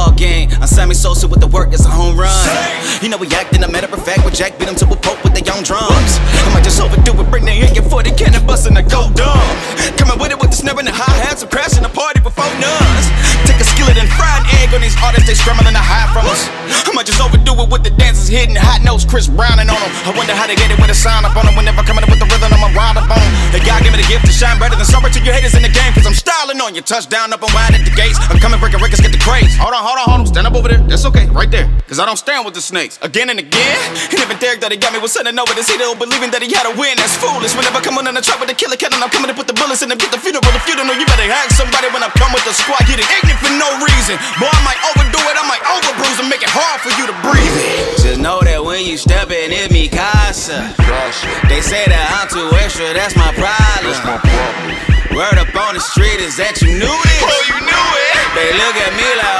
I'm Sammy Sosa with the work, it's a home run. You know we acting a matter of fact, but Jack beat him to a pope with their own drums. I might just overdo it, bring the and for the Canon bust and I go dumb. Coming with it with the snare and the hi hats and crashing the party before nuns. Take a skillet and fry an egg on these artists, they scrambling to hide from us. I might just overdo it with the dancers hitting hot notes, Chris Browning on them. I wonder how they get it with a sign up on them whenever coming up with the rhythm, I'ma ride up on. The God give me the gift to shine brighter than summer to your haters on you. Touchdown up and wide at the gates. I'm coming breaking records, get the craze. Hold on, hold on, hold on. Stand up over there. That's okay, right there. Cause I don't stand with the snakes. Again and again. And even Derek that he got me was sending over this hero, believing that he had a win. That's foolish. Whenever I come on in the trap with the killer cat and I'm coming to put the bullets in and get the funeral. If you don't know, you better hack somebody when I come with the squad. Get it ignorant for no reason. Boy, I might overdo it, I might overbruise and make it hard for you to breathe it. Just know that when you step in, it me casa. They say that I'm too extra, that's my problem. Word up on the street is that you knew this. Oh, you knew it. They look at me like,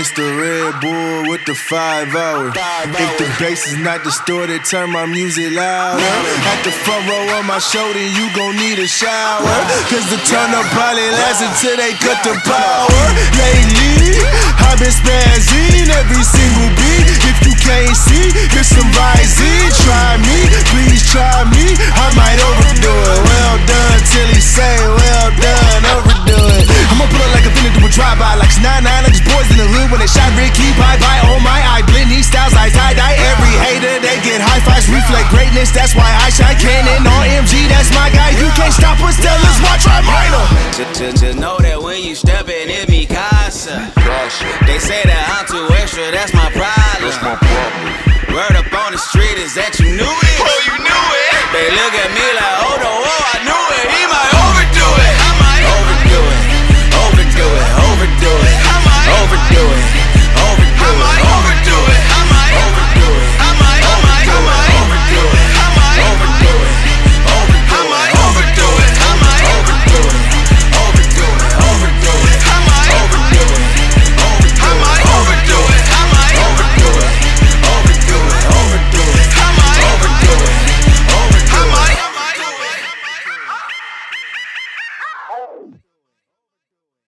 I just missed the Red Bull with the five hour. If the bass is not distorted, turn my music louder. At the front row of my show, then you gon' need a shower. Cause the turn up probably lasts until they cut the power. Lately, I've been spazzing every single beat. If you can't see, get some Fish, I Ricky, bye bye, oh my eye. Blitney Styles, I tie dye. Every hater, they get high fives. Reflect greatness, that's why I shine. Canon on MG, that's my guy. You can't stop us, tell us why try minor. Just know that when you step in, it me, casa. They say that I'm too extra, that's my. That's my problem. Word up on the street is that you knew it. Oh, you knew it. They look at me like,